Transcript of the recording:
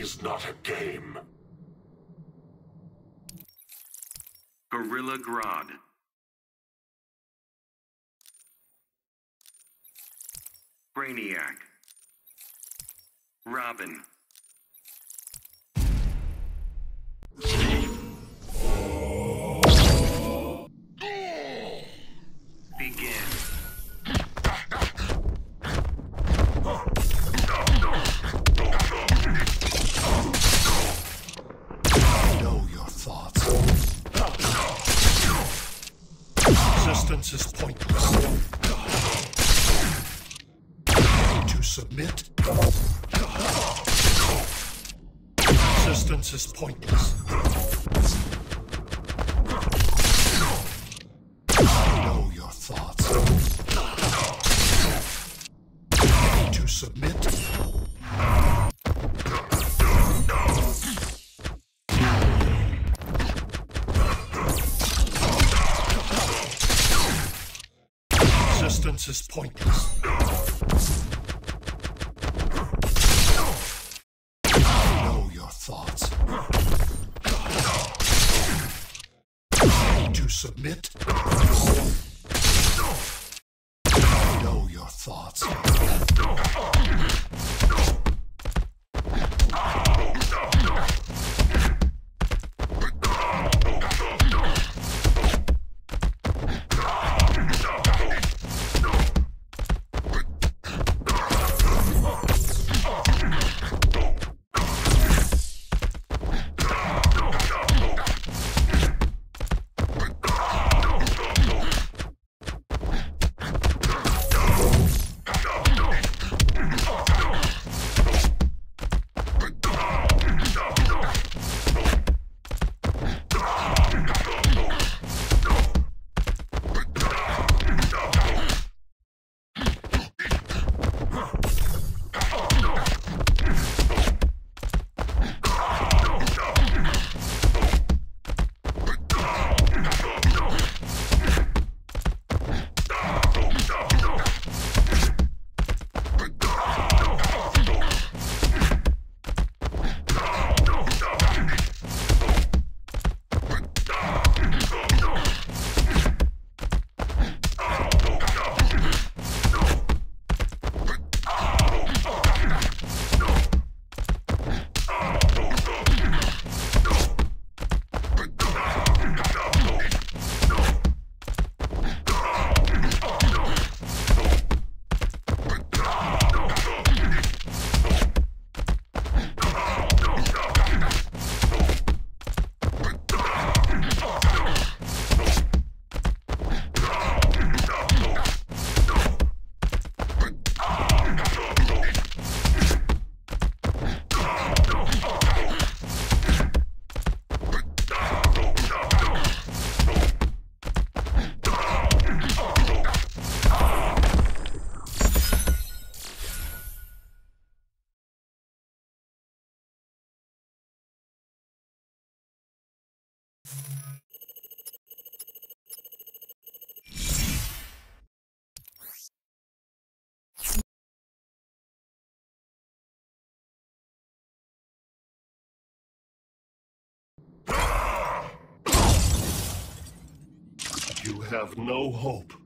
is not a game. Gorilla Grodd. Brainiac. Robin. Resistance is pointless. To submit. Resistance is pointless. Know your thoughts. To submit. Resistance is pointless. Know your thoughts. To submit. Know your thoughts. You have no hope.